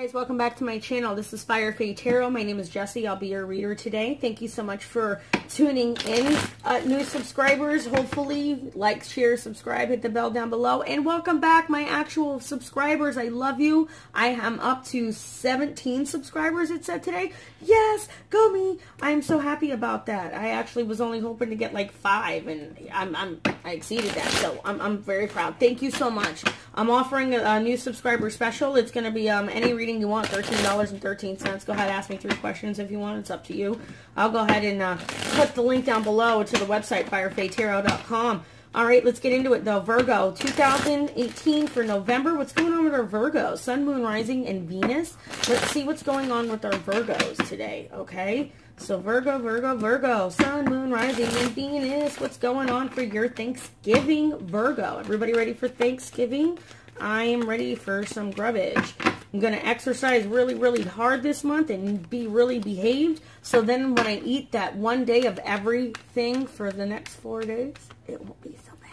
guys welcome back to my channel. This is fire fae tarot. My name is Jessy. i'll be your reader today. Thank you so much for tuning in. Uh, new subscribers hopefully like share subscribe hit the bell down below. And welcome back my actual subscribers. I love you. I am up to 17 subscribers it said today. Yes go me. I'm so happy about that. I actually was only hoping to get like five and i'm, I'm i exceeded that. So I'm, I'm very proud. Thank you so much. I'm offering a, a new subscriber special. It's going to be um any you want, $13.13. Go ahead, ask me three questions if you want. It's up to you. I'll go ahead and uh, put the link down below to the website, firefaetarot.com. All right, let's get into it though. Virgo, 2018 for November. What's going on with our Virgos? Sun, Moon, Rising, and Venus. Let's see what's going on with our Virgos today, okay? So Virgo, Virgo, Virgo, Sun, Moon, Rising, and Venus. What's going on for your Thanksgiving, Virgo? Everybody ready for Thanksgiving? I am ready for some grubbage. I'm going to exercise really, really hard this month and be really behaved. So then when I eat that one day of everything for the next four days, it won't be so bad.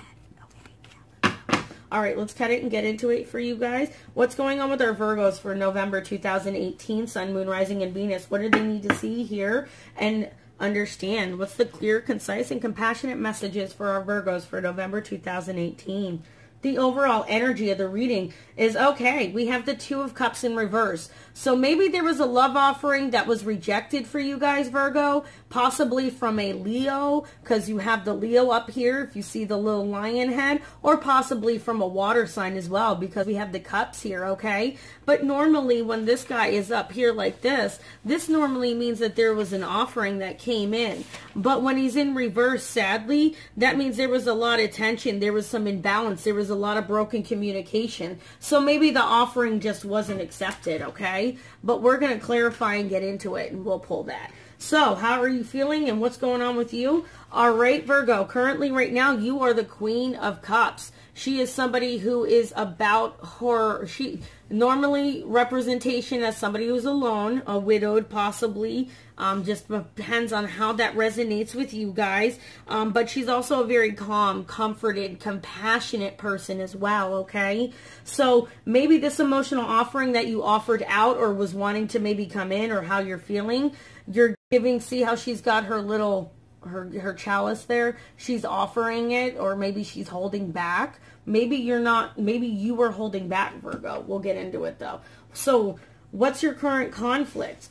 Okay. All right, let's cut it and get into it for you guys. What's going on with our Virgos for November 2018, Sun, Moon, Rising, and Venus? What do they need to see here? And understand what's the clear, concise, and compassionate messages for our Virgos for November 2018 the overall energy of the reading is okay. We have the Two of Cups in reverse. So maybe there was a love offering that was rejected for you guys, Virgo, possibly from a Leo, because you have the Leo up here, if you see the little lion head, or possibly from a water sign as well, because we have the cups here, okay? But normally when this guy is up here like this, this normally means that there was an offering that came in. But when he's in reverse, sadly, that means there was a lot of tension, there was some imbalance, there was a lot of broken communication. So maybe the offering just wasn't accepted, okay? But we're going to clarify and get into it, and we'll pull that. So, how are you feeling and what's going on with you? All right, Virgo, currently right now, you are the Queen of Cups. She is somebody who is about her, she normally representation as somebody who's alone, a widowed possibly, um, just depends on how that resonates with you guys. Um, but she's also a very calm, comforted, compassionate person as well, okay? So maybe this emotional offering that you offered out or was wanting to maybe come in or how you're feeling, you're giving, see how she's got her little her her chalice there? She's offering it or maybe she's holding back. Maybe you're not maybe you were holding back virgo. We'll get into it though. So what's your current conflict?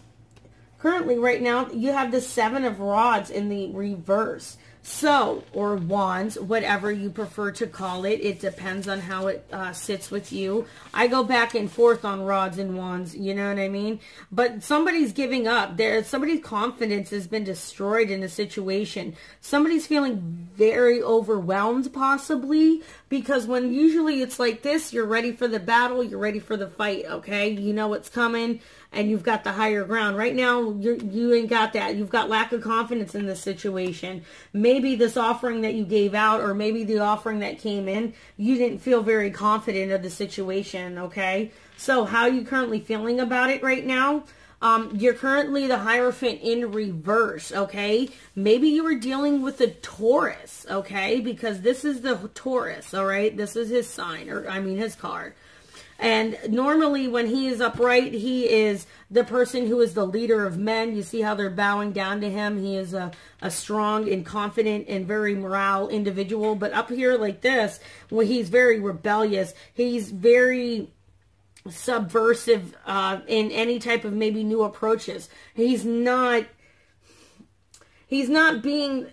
Currently right now you have the seven of rods in the reverse so or wands whatever you prefer to call it. It depends on how it uh, sits with you. I go back and forth on rods and wands you know what i mean? But somebody's giving up. There somebody's confidence has been destroyed in a situation. Somebody's feeling very overwhelmed possibly because when usually it's like this you're ready for the battle you're ready for the fight okay? You know what's coming and you've got the higher ground. Right now, you you ain't got that. You've got lack of confidence in this situation. Maybe this offering that you gave out or maybe the offering that came in, you didn't feel very confident of the situation, okay? So how are you currently feeling about it right now? Um, you're currently the Hierophant in reverse, okay? Maybe you were dealing with a Taurus, okay? Because this is the Taurus, all right? This is his sign, or I mean his card. And normally when he is upright, he is the person who is the leader of men. You see how they're bowing down to him. He is a, a strong and confident and very morale individual. But up here like this, when he's very rebellious. He's very subversive uh, in any type of maybe new approaches. He's not, he's not being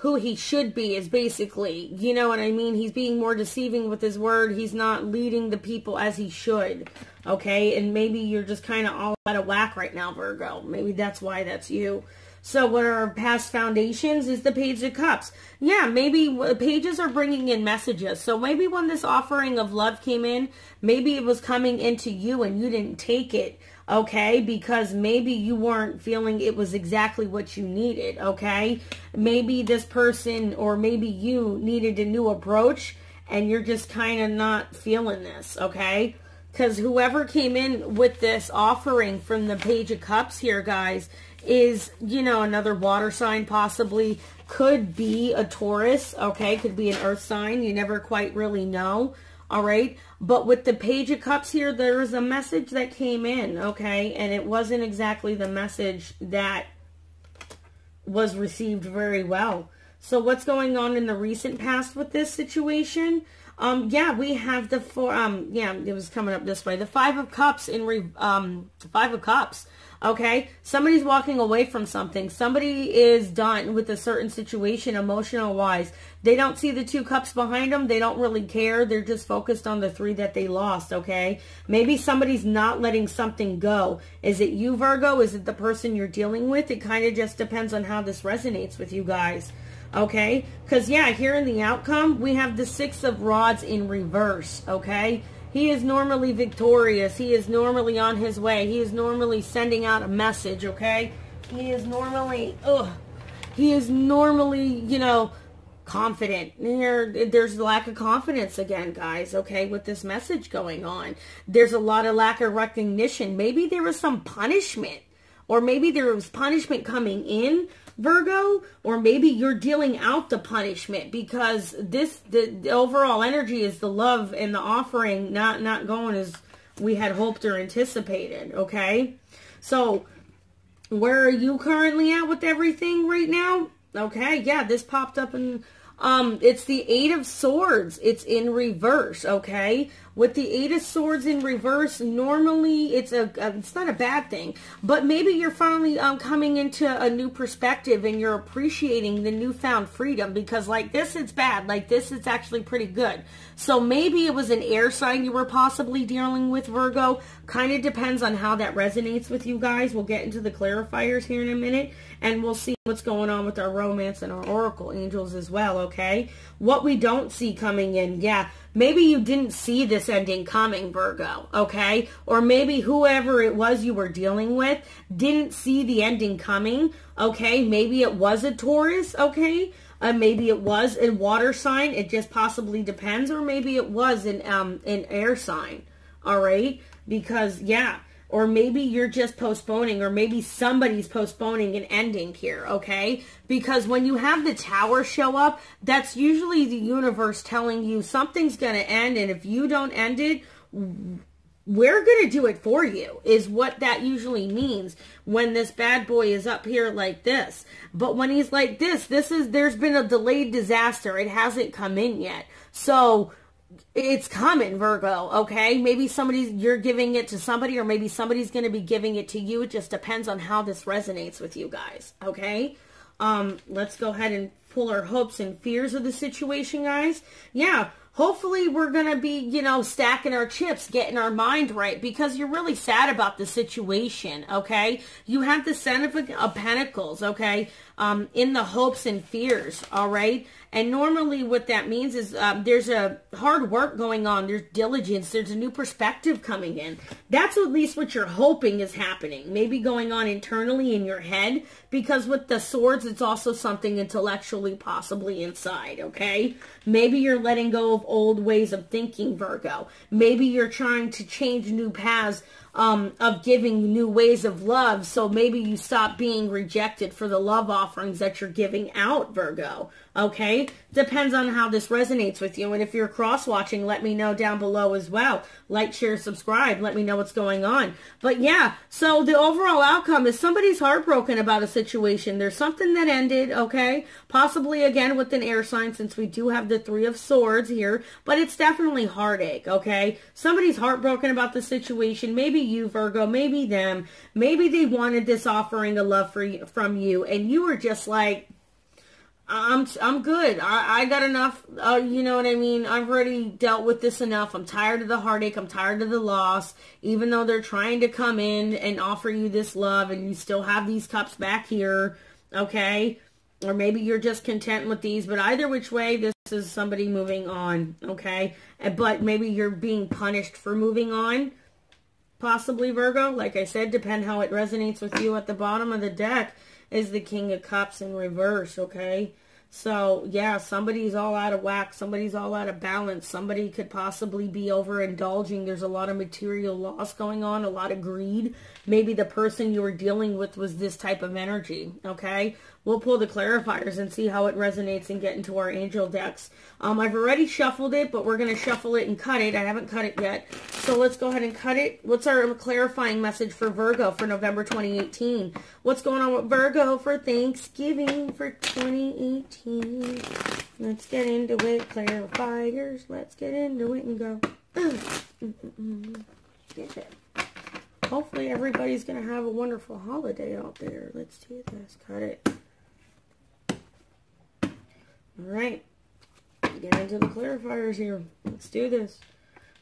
who he should be is basically, you know what I mean? He's being more deceiving with his word. He's not leading the people as he should, okay? And maybe you're just kind of all out of whack right now, Virgo. Maybe that's why that's you. So what are our past foundations is the Page of Cups. Yeah, maybe pages are bringing in messages. So maybe when this offering of love came in, maybe it was coming into you and you didn't take it okay? Because maybe you weren't feeling it was exactly what you needed, okay? Maybe this person or maybe you needed a new approach and you're just kind of not feeling this, okay? Because whoever came in with this offering from the Page of Cups here, guys, is, you know, another water sign possibly. Could be a Taurus, okay? Could be an earth sign. You never quite really know, all right? But with the Page of Cups here, there was a message that came in, okay? And it wasn't exactly the message that was received very well. So what's going on in the recent past with this situation? Um, yeah, we have the four, um, yeah, it was coming up this way. The Five of Cups in, re, um, Five of Cups. Okay, somebody's walking away from something. Somebody is done with a certain situation, emotional wise. They don't see the two cups behind them. They don't really care. They're just focused on the three that they lost. Okay, maybe somebody's not letting something go. Is it you, Virgo? Is it the person you're dealing with? It kind of just depends on how this resonates with you guys. Okay, because yeah, here in the outcome, we have the Six of Rods in reverse. Okay. He is normally victorious. He is normally on his way. He is normally sending out a message, okay? He is normally, ugh, he is normally, you know, confident. There, there's lack of confidence again, guys, okay, with this message going on. There's a lot of lack of recognition. Maybe there was some punishment or maybe there was punishment coming in Virgo, or maybe you're dealing out the punishment because this the, the, overall energy is the love and the offering not not going as we had hoped or anticipated. Okay, so where are you currently at with everything right now? Okay, yeah, this popped up in um, it's the Eight of Swords. It's in reverse, okay? With the Eight of Swords in reverse, normally it's a, it's not a bad thing, but maybe you're finally um, coming into a new perspective and you're appreciating the newfound freedom because like this it's bad, like this it's actually pretty good. So maybe it was an air sign you were possibly dealing with, Virgo. Kind of depends on how that resonates with you guys. We'll get into the clarifiers here in a minute and we'll see what's going on with our romance and our oracle angels as well, okay? What we don't see coming in, yeah, maybe you didn't see this ending coming, Virgo, okay? Or maybe whoever it was you were dealing with didn't see the ending coming, okay? Maybe it was a Taurus, okay? Uh, maybe it was a water sign. It just possibly depends. Or maybe it was an, um, an air sign. All right? Because, yeah. Or maybe you're just postponing, or maybe somebody's postponing an ending here, okay? Because when you have the tower show up, that's usually the universe telling you something's going to end, and if you don't end it, we're going to do it for you is what that usually means when this bad boy is up here like this. But when he's like this, this is, there's been a delayed disaster. It hasn't come in yet. So it's coming, Virgo, okay? Maybe somebody's, you're giving it to somebody or maybe somebody's going to be giving it to you. It just depends on how this resonates with you guys, okay? Um, let's go ahead and pull our hopes and fears of the situation, guys. Yeah, hopefully we're going to be, you know, stacking our chips, getting our mind right because you're really sad about the situation, okay? You have the Seven of Pentacles, okay, um, in the hopes and fears, all right? And normally what that means is um, there's a hard work going on. There's diligence. There's a new perspective coming in. That's at least what you're hoping is happening. Maybe going on internally in your head. Because with the swords, it's also something intellectually possibly inside, okay? Maybe you're letting go of old ways of thinking, Virgo. Maybe you're trying to change new paths um, of giving new ways of love. So maybe you stop being rejected for the love offerings that you're giving out, Virgo. Okay? Depends on how this resonates with you. And if you're cross watching, let me know down below as well. Like, share, subscribe. Let me know what's going on. But yeah, so the overall outcome is somebody's heartbroken about a situation. There's something that ended, okay? Possibly again with an air sign since we do have the three of swords here. But it's definitely heartache, okay? Somebody's heartbroken about the situation. Maybe you, Virgo. Maybe them. Maybe they wanted this offering of love for you, from you. And you were just like, I'm I'm good. I, I got enough. Uh, you know what I mean. I've already dealt with this enough. I'm tired of the heartache. I'm tired of the loss. Even though they're trying to come in and offer you this love, and you still have these cups back here, okay? Or maybe you're just content with these. But either which way, this is somebody moving on, okay? But maybe you're being punished for moving on, possibly Virgo. Like I said, depend how it resonates with you at the bottom of the deck is the King of Cups in reverse, okay? So, yeah, somebody's all out of whack. Somebody's all out of balance. Somebody could possibly be overindulging. There's a lot of material loss going on, a lot of greed. Maybe the person you were dealing with was this type of energy, okay? We'll pull the clarifiers and see how it resonates and get into our angel decks. Um, I've already shuffled it, but we're going to shuffle it and cut it. I haven't cut it yet. So let's go ahead and cut it. What's our clarifying message for Virgo for November 2018? What's going on with Virgo for Thanksgiving for 2018? Let's get into it. Clarifiers. Let's get into it and go. Get it. Hopefully everybody's going to have a wonderful holiday out there. Let's do this. Cut it. All right. Get into the clarifiers here. Let's do this.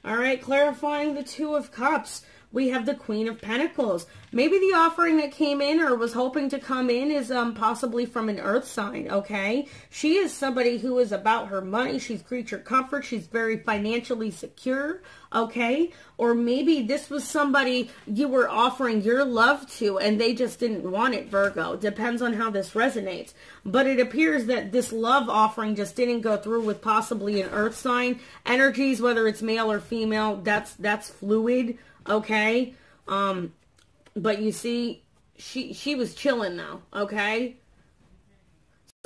All right, clarifying the Two of Cups we have the Queen of Pentacles. Maybe the offering that came in or was hoping to come in is um, possibly from an earth sign, okay? She is somebody who is about her money. She's creature comfort. She's very financially secure, okay? Or maybe this was somebody you were offering your love to and they just didn't want it, Virgo. Depends on how this resonates. But it appears that this love offering just didn't go through with possibly an earth sign. Energies, whether it's male or female, that's that's fluid okay? Um, but you see, she she was chilling though, okay?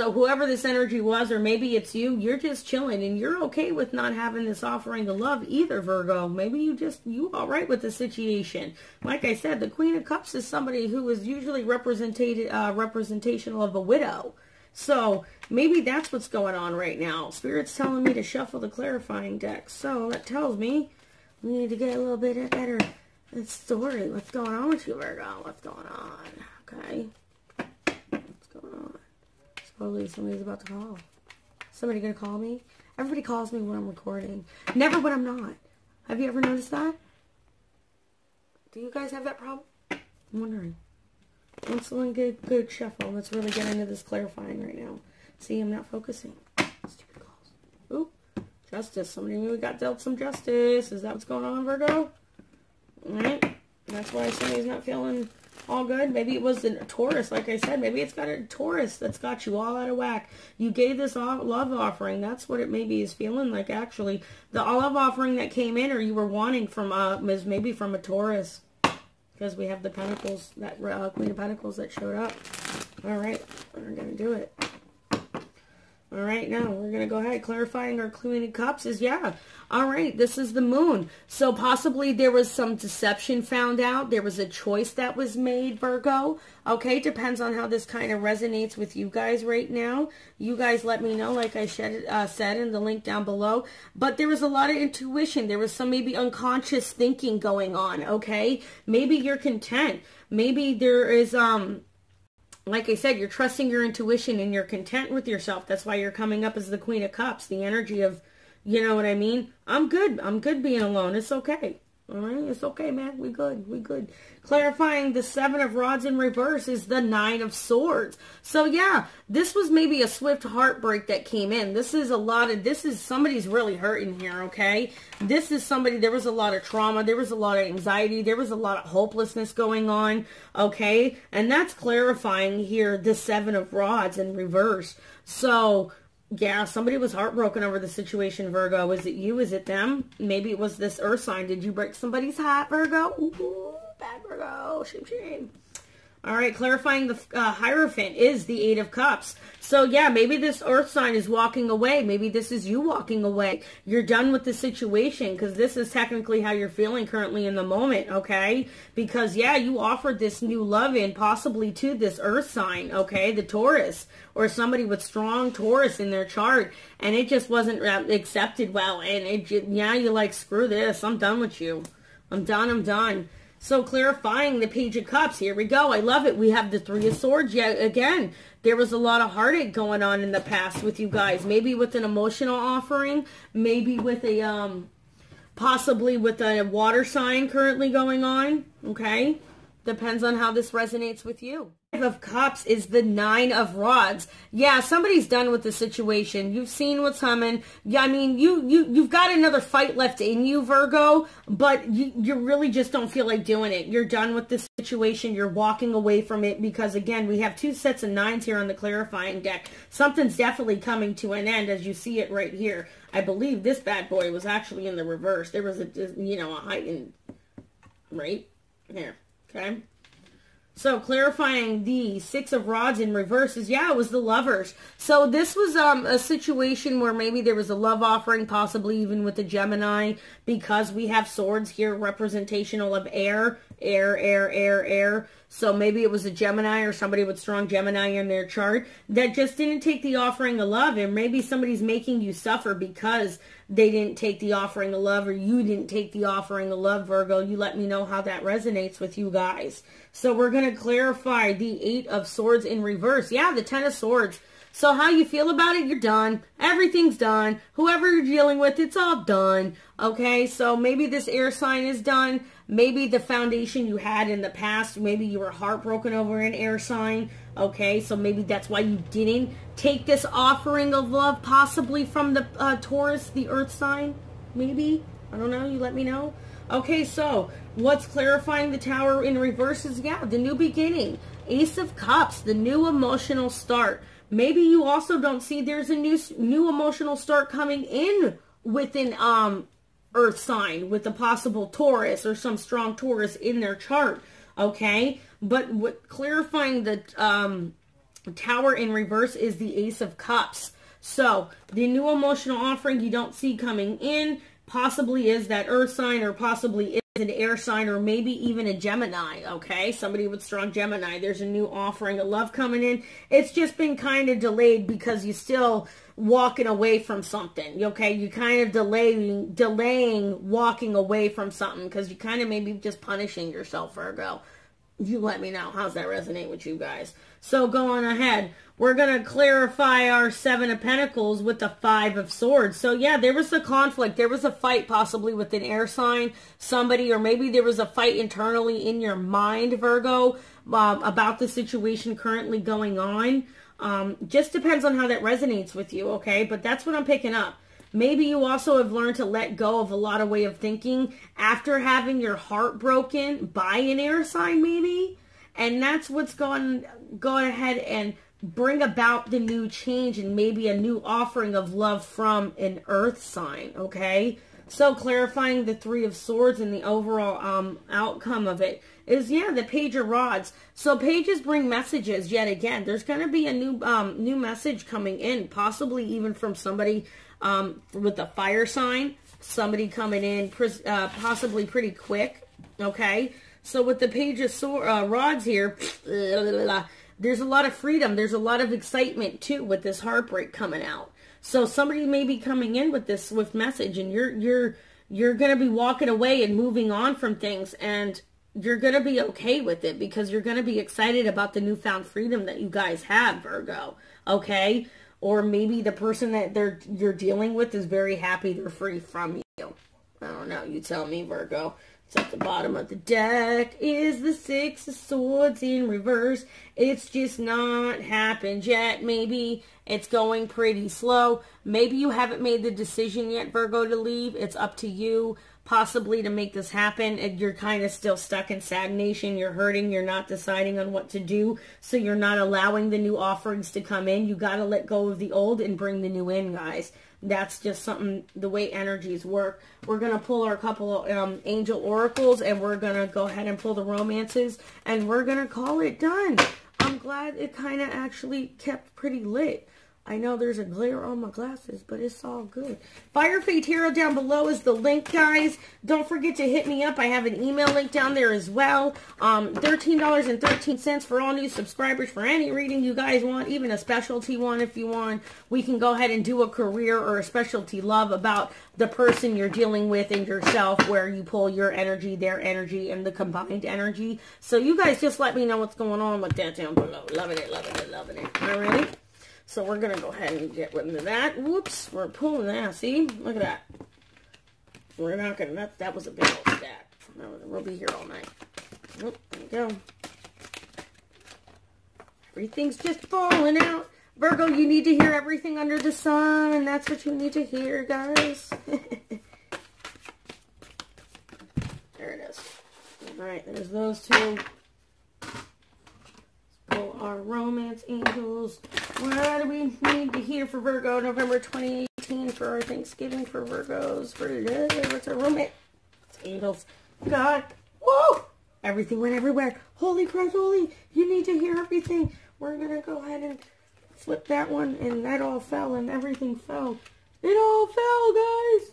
So whoever this energy was, or maybe it's you, you're just chilling and you're okay with not having this offering of love either, Virgo. Maybe you just, you all right with the situation. Like I said, the Queen of Cups is somebody who is usually represented, uh, representational of a widow. So maybe that's what's going on right now. Spirit's telling me to shuffle the clarifying deck. So that tells me we need to get a little bit better story. What's going on with you, Virgo? What's going on? Okay. What's going on? Supposedly somebody's about to call. Somebody gonna call me? Everybody calls me when I'm recording. Never when I'm not. Have you ever noticed that? Do you guys have that problem? I'm wondering. Let's one good good shuffle. Let's really get into this clarifying right now. See, I'm not focusing. Justice. Somebody we got dealt some justice. Is that what's going on, Virgo? Alright? That's why somebody's not feeling all good. Maybe it was a Taurus, like I said. Maybe it's got a Taurus that's got you all out of whack. You gave this love offering. That's what it maybe is feeling like, actually. The love offering that came in or you were wanting from, uh, is maybe from a Taurus. Because we have the Pentacles, that uh, Queen of Pentacles that showed up. Alright, we're going to do it. All right, now we're going to go ahead. Clarifying our Queen of Cups is, yeah. All right, this is the moon. So possibly there was some deception found out. There was a choice that was made, Virgo. Okay, depends on how this kind of resonates with you guys right now. You guys let me know, like I said, uh, said in the link down below. But there was a lot of intuition. There was some maybe unconscious thinking going on, okay? Maybe you're content. Maybe there is... um like I said, you're trusting your intuition and you're content with yourself. That's why you're coming up as the Queen of Cups, the energy of, you know what I mean? I'm good. I'm good being alone. It's okay. All right, it's okay, man. We good. We good. Clarifying the seven of rods in reverse is the nine of swords. So yeah, this was maybe a swift heartbreak that came in. This is a lot of, this is, somebody's really hurting here, okay? This is somebody, there was a lot of trauma. There was a lot of anxiety. There was a lot of hopelessness going on, okay? And that's clarifying here the seven of rods in reverse. So yeah, somebody was heartbroken over the situation, Virgo. Was it you? Is it them? Maybe it was this earth sign. Did you break somebody's heart, Virgo? Ooh, bad Virgo. Shame, shame. All right, clarifying the uh, Hierophant is the Eight of Cups. So yeah, maybe this Earth sign is walking away. Maybe this is you walking away. You're done with the situation because this is technically how you're feeling currently in the moment, okay? Because yeah, you offered this new love in possibly to this Earth sign, okay? The Taurus or somebody with strong Taurus in their chart and it just wasn't uh, accepted well. And it, yeah, you're like, screw this. I'm done with you. I'm done. I'm done. So clarifying the Page of Cups. Here we go. I love it. We have the Three of Swords yet again. There was a lot of heartache going on in the past with you guys. Maybe with an emotional offering. Maybe with a, um, possibly with a water sign currently going on. Okay. Depends on how this resonates with you of Cups is the Nine of Rods. Yeah, somebody's done with the situation. You've seen what's coming. Yeah, I mean, you, you, you've got another fight left in you, Virgo, but you, you really just don't feel like doing it. You're done with this situation. You're walking away from it because, again, we have two sets of nines here on the clarifying deck. Something's definitely coming to an end as you see it right here. I believe this bad boy was actually in the reverse. There was a, you know, a heightened, right? Here, okay? So clarifying the six of rods in reverse is yeah, it was the lovers. So this was um, a situation where maybe there was a love offering, possibly even with the Gemini, because we have swords here representational of air, air, air, air, air. So maybe it was a Gemini or somebody with strong Gemini in their chart that just didn't take the offering of love. And maybe somebody's making you suffer because they didn't take the offering of love or you didn't take the offering of love, Virgo. You let me know how that resonates with you guys. So we're going to clarify the Eight of Swords in reverse. Yeah, the Ten of Swords. So how you feel about it, you're done. Everything's done. Whoever you're dealing with, it's all done. Okay, so maybe this air sign is done. Maybe the foundation you had in the past, maybe you were heartbroken over an air sign. Okay, so maybe that's why you didn't take this offering of love, possibly from the uh, Taurus, the earth sign. Maybe. I don't know. You let me know. Okay, so what's clarifying the tower in reverse is, yeah, the new beginning. Ace of Cups, the new emotional start. Maybe you also don't see there's a new new emotional start coming in within um earth sign with a possible Taurus or some strong Taurus in their chart. Okay, but what clarifying the um, tower in reverse is the Ace of Cups. So the new emotional offering you don't see coming in possibly is that earth sign or possibly an air sign or maybe even a Gemini, okay? Somebody with strong Gemini. There's a new offering of love coming in. It's just been kind of delayed because you're still walking away from something, okay? You kind of delaying delaying walking away from something because you kind of maybe just punishing yourself, Virgo you let me know. How's that resonate with you guys? So going ahead, we're going to clarify our Seven of Pentacles with the Five of Swords. So yeah, there was a conflict. There was a fight possibly with an air sign, somebody, or maybe there was a fight internally in your mind, Virgo, um, about the situation currently going on. Um, just depends on how that resonates with you, okay? But that's what I'm picking up. Maybe you also have learned to let go of a lot of way of thinking after having your heart broken by an air sign, maybe. And that's what's going go ahead and bring about the new change and maybe a new offering of love from an earth sign, okay? So clarifying the three of swords and the overall um, outcome of it is, yeah, the page of rods. So pages bring messages yet again. There's going to be a new um, new message coming in, possibly even from somebody um, with the fire sign, somebody coming in uh, possibly pretty quick, okay? So with the page of sword, uh, rods here, there's a lot of freedom. There's a lot of excitement, too, with this heartbreak coming out. So somebody may be coming in with this swift message, and you're you're you're going to be walking away and moving on from things, and you're going to be okay with it because you're going to be excited about the newfound freedom that you guys have, Virgo. Okay? Or maybe the person that they're you're dealing with is very happy they're free from you. I don't know. You tell me, Virgo. It's at the bottom of the deck is the Six of Swords in reverse. It's just not happened yet. Maybe it's going pretty slow. Maybe you haven't made the decision yet, Virgo, to leave. It's up to you possibly to make this happen. And you're kind of still stuck in stagnation. You're hurting. You're not deciding on what to do. So you're not allowing the new offerings to come in. You got to let go of the old and bring the new in guys. That's just something the way energies work. We're going to pull our couple um, angel oracles and we're going to go ahead and pull the romances and we're going to call it done. I'm glad it kind of actually kept pretty lit I know there's a glare on my glasses, but it's all good. Fire Fae Tarot down below is the link, guys. Don't forget to hit me up. I have an email link down there as well. Um, $13.13 for all new subscribers for any reading you guys want, even a specialty one if you want. We can go ahead and do a career or a specialty love about the person you're dealing with and yourself where you pull your energy, their energy, and the combined energy. So you guys just let me know what's going on with that down below. Loving it, loving it, loving it. All right? So we're going to go ahead and get rid of that. Whoops, we're pulling that. See? Look at that. We're not going to, that, was a big old stack. We'll be here all night. There we go. Everything's just falling out. Virgo, you need to hear everything under the sun. And that's what you need to hear, guys. there it is. All right, there's those two Let's pull our romance angels. What do we need to hear for Virgo November 2018 for our Thanksgiving for Virgos? For what's our romance angels? God, whoa! Everything went everywhere. Holy crap, holy. You need to hear everything. We're going to go ahead and flip that one. And that all fell and everything fell. It all fell, guys.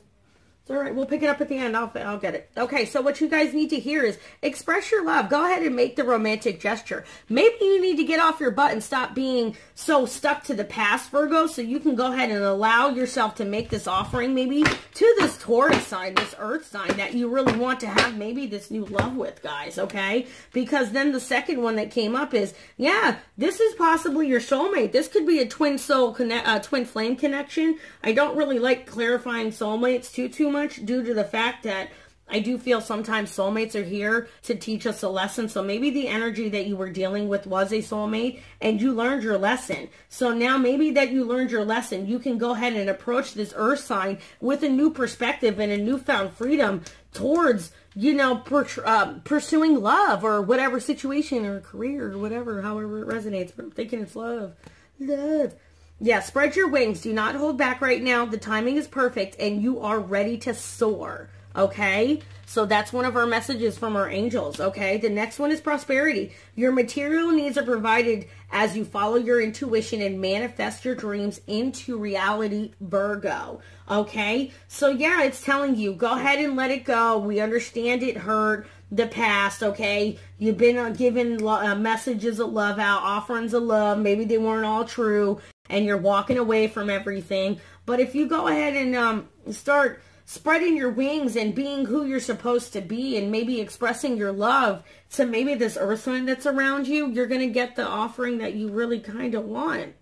All right. We'll pick it up at the end. I'll, I'll get it. Okay, so what you guys need to hear is express your love. Go ahead and make the romantic gesture. Maybe you need to get off your butt and stop being so stuck to the past, Virgo, so you can go ahead and allow yourself to make this offering maybe to this Taurus sign, this earth sign that you really want to have maybe this new love with, guys, okay? Because then the second one that came up is, yeah, this is possibly your soulmate. This could be a twin soul, connect, uh, twin flame connection. I don't really like clarifying soulmates too, too much much due to the fact that I do feel sometimes soulmates are here to teach us a lesson. So maybe the energy that you were dealing with was a soulmate and you learned your lesson. So now maybe that you learned your lesson, you can go ahead and approach this earth sign with a new perspective and a newfound freedom towards, you know, per, uh, pursuing love or whatever situation or career or whatever, however it resonates. But I'm thinking it's love. Love. Yeah, spread your wings. Do not hold back right now. The timing is perfect and you are ready to soar. Okay? So that's one of our messages from our angels. Okay? The next one is prosperity. Your material needs are provided as you follow your intuition and manifest your dreams into reality, Virgo. Okay? So yeah, it's telling you, go ahead and let it go. We understand it hurt the past, okay? You've been uh, given uh, messages of love out, offerings of love. Maybe they weren't all true and you're walking away from everything. But if you go ahead and um, start spreading your wings and being who you're supposed to be and maybe expressing your love to maybe this earth sign that's around you, you're going to get the offering that you really kind of want.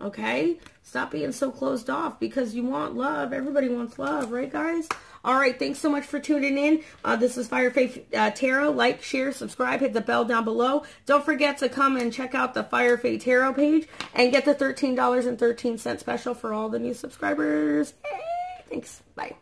Okay? Stop being so closed off because you want love. Everybody wants love, right, guys? All right, thanks so much for tuning in. Uh, this is Fire Fae uh, Tarot. Like, share, subscribe, hit the bell down below. Don't forget to come and check out the Fire Fae Tarot page and get the $13.13 special for all the new subscribers. Hey, thanks. Bye.